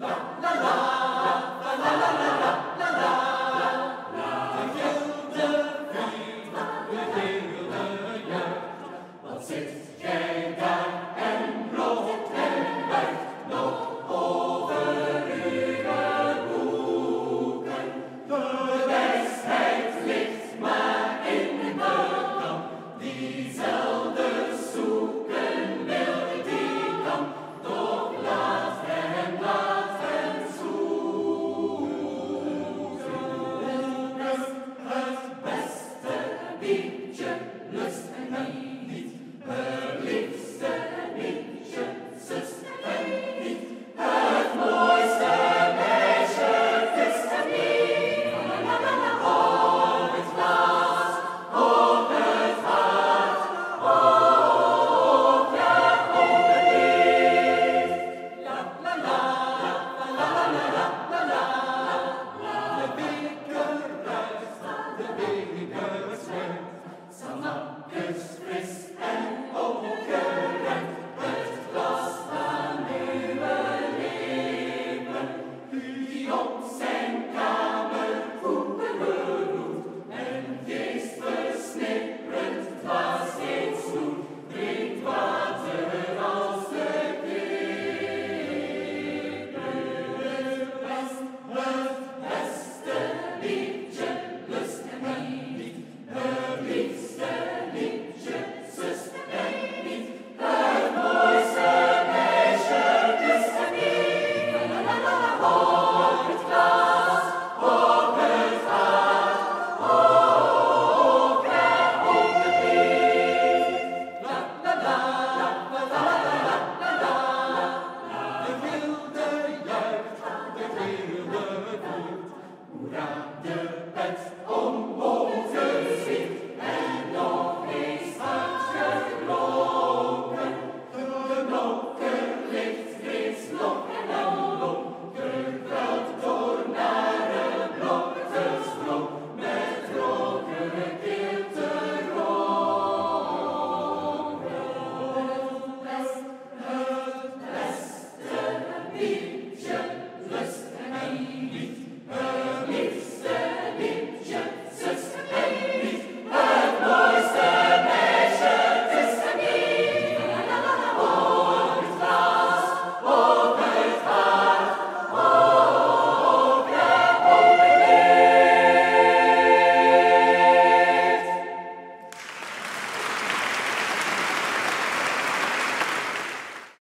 Not Het lust en niet. Zus en niet. Het mooiste meisje, is en niet. La la la la, het. La la la, la la la la la la la, de round the